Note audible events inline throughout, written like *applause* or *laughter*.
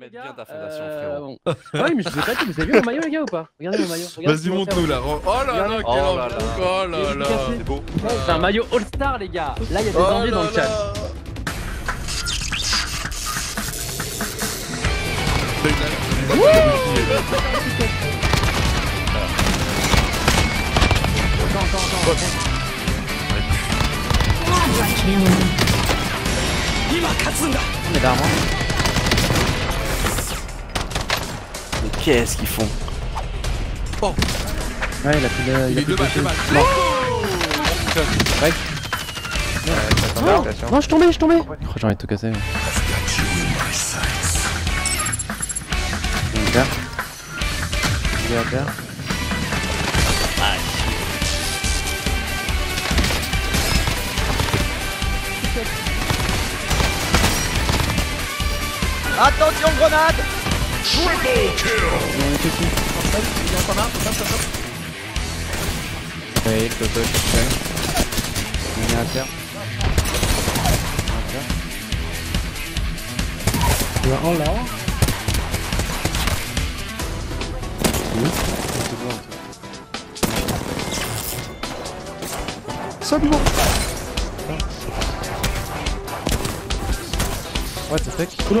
Mettre bien ta fondation, euh, frérot. bon. Ah oui, mais je vous ai pas dit, vous avez vu mon maillot, les gars, ou pas? Regardez mon maillot. regardez Vas-y, montre-nous là. Oh là quel Oh là là. Oh là là. C'est beau. C'est un maillot All-Star, les gars. Là, il y a des Oh envies dans le chat. là. Mais là, moi. Mais qu'est-ce qu'ils font Ouais, il a plus de. Il Il a plus de balles. Non. Non, je suis tombé, je suis tombé. Oh, j'ai envie de tout. Super. Il est à terre. Attention, grenade Est ici. Oui, je. On est à terre. À terre. Il y a un là. Oui, c'est bon. Salut Ouais, c'est sec. Oula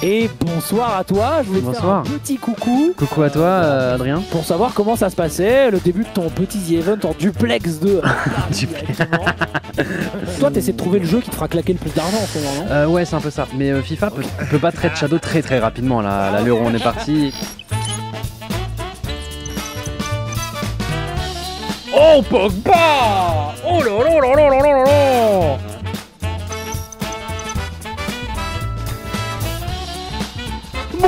Et bonsoir à toi, je voulais te faire un petit coucou Coucou à toi, euh, Adrien. pour savoir comment ça se passait, le début de ton petit The Event en duplex 2. *laughs* toi, t'essaies de trouver le jeu qui te fera claquer le plus d'argent en ce moment, non Euh, ouais, c'est un peu ça. Mais euh, FIFA peut, peut pas trade Shadow très très rapidement là. Là, l'euro, on est parti. Oh Pogba Oh là là là là là là là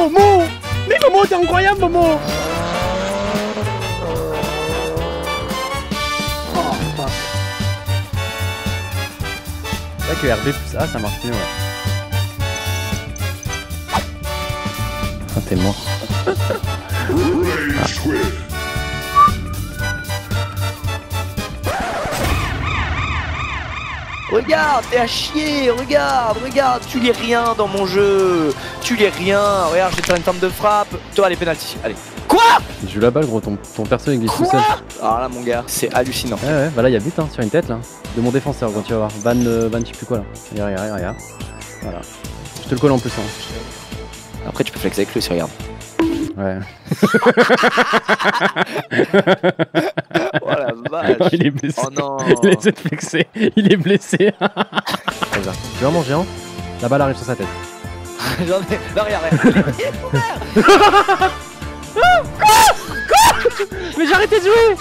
Momo Mais Momo, t'es incroyable Momo C'est vrai que RB plus A, ça marche mieux, ouais. Ah, t'es mort. *laughs* Regarde, t'es à chier, regarde, regarde, tu lis rien dans mon jeu. Tu lis rien, regarde, j'ai fait une forme de frappe. Toi, allez, penalty, allez. Quoi? Tu joues la balle, gros. Ton, ton perso il glisse tout seul. Alors là, mon gars, c'est hallucinant. Ouais, ouais, bah là, il y a but hein, sur une tête là. De mon défenseur, quand tu vas voir. Ban, euh, ban, je sais plus quoi là. Regarde, regarde, regarde. Voilà. Je te le colle en plus. Hein. Après, tu peux flexer avec lui, si regarde. Ouais. *laughs* Oh il est blessé. Oh non. Il de flexer. Il est blessé. *laughs* Tu vas manger, hein La balle arrive sur sa tête. *laughs* J'en ai. Non, regarde, regarde. *laughs* Mais j'ai arrêté de jouer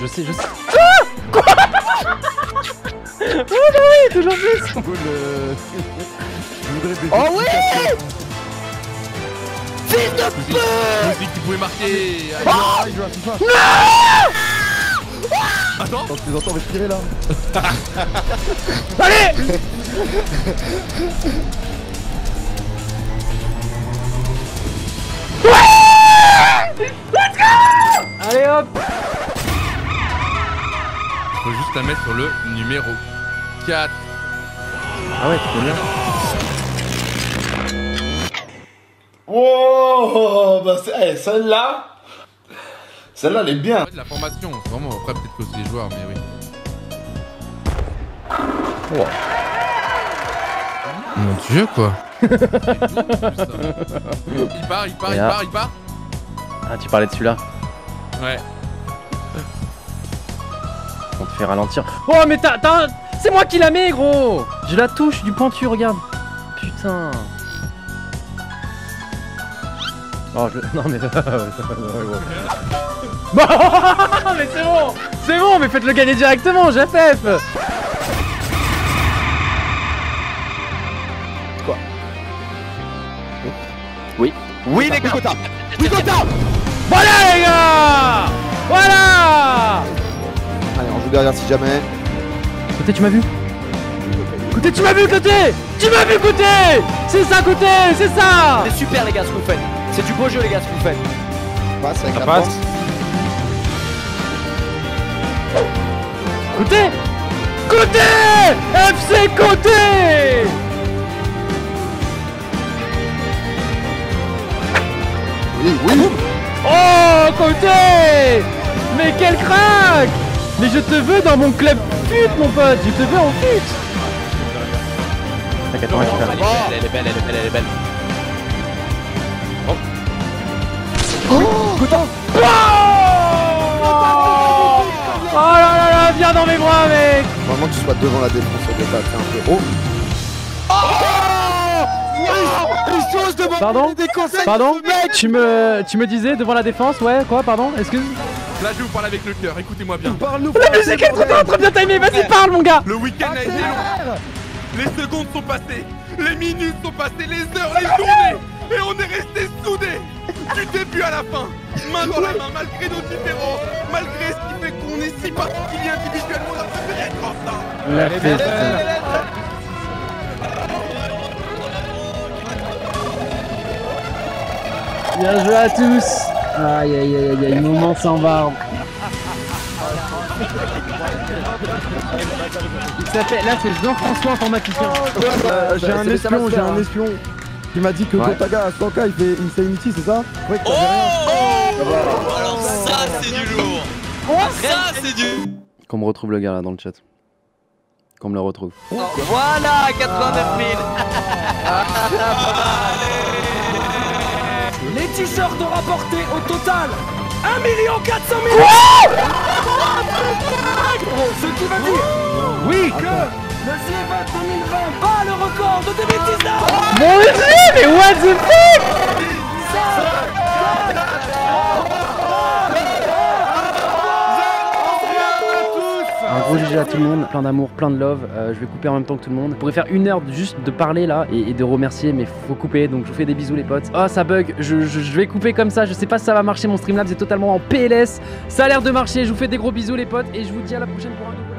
Je sais, je sais. Quoi? Oh bah oui, toujours plus Oh oui Fils de Je me suis dit que tu pouvais marquer. Attends, Quand tu les entends respirer là Allez hop faut juste la mettre sur le numéro 4. Ah ouais, tu peux bien. Oh bah c'est- eh, celle-là Celle-là elle est bien la formation, vraiment. Après, peut-être que c'est les joueurs, mais oui. Mon dieu, quoi. *laughs* il part, il part, il part, il part. Ah, tu parlais de celui-là Ouais. On te fait ralentir. Oh, mais t'as. C'est moi qui la mets, gros Je la touche du pointu, regarde. Putain. Non, je... non mais... bon. *laughs* *laughs* mais c'est bon C'est bon, mais faites-le gagner directement, j'affef Quoi? Oui. Oui les gars Bicota Voilà les gars! Voilà! Allez, on joue derrière si jamais. Côté, tu m'as vu? Côté, tu m'as vu, côté! Tu m'as vu, côté! C'est ça, côté C'est ça! C'est super les gars ce que vous faites c'est du beau jeu les gars ce que vous faites. Passe avec Ça la passe. force. Côté! Côté! FC côté! Oui, oui. Oh, côté! Mais quel crack! Mais je te veux dans mon club fut, mon pote. Je te veux en T'inquiète, on récupère. Elle est belle, elle est belle, elle est belle, elle est belle Oh là là là, viens dans mes bras, mec Vraiment que tu sois devant la défense au départ, c'est un peu. Oh Pardon Pardon tu me, tu me disais devant la défense, ouais, quoi, pardon Excuse Là, je vais vous parler avec le cœur. Écoutez-moi bien. La musique est trop, trop, trop bien timée, vas-y, parle, mon gars Le week-end a été long. Les secondes sont passées. Les minutes sont passées. Les heures, les journées. Et on est restés soudés. Du début à la fin. Main dans la main, malgré nos différences. Malgré ce qui fait qu'on est si particulier individuellement. On a préféré être ensemble. La fête. Bien joué à tous Aïe aïe aïe aïe, moment sans barbe Il s'appelle, là c'est Jean-François informaticien Euh, j'ai un espion, j'ai un espion qui m'a dit que Ouais. Gotaga à 100k il fait Insanity, c'est ça Ouais, que Oh, t'avais rien. Alors ça c'est du lourd Ça c'est du... Qu'on me retrouve le gars là dans le chat. Qu'on me le retrouve. Voilà 89 000 Les t-shirts ont rapporté au total 1 400 000 Ce qui veut dire Oui que le CFA 2020 bat le record de 2019 Mon dieu mais what the fuck? Un gros GG à tout le monde, plein d'amour, plein de love. Euh, je vais couper en même temps que tout le monde. On pourrait faire une heure juste de parler là et, et de remercier, mais faut couper. Donc je vous fais des bisous les potes. Oh ça bug, je, je- je vais couper comme ça. Je sais pas si ça va marcher. Mon Streamlabs est totalement en PLS. Ça a l'air de marcher. Je vous fais des gros bisous les potes et je vous dis à la prochaine pour un nouveau live.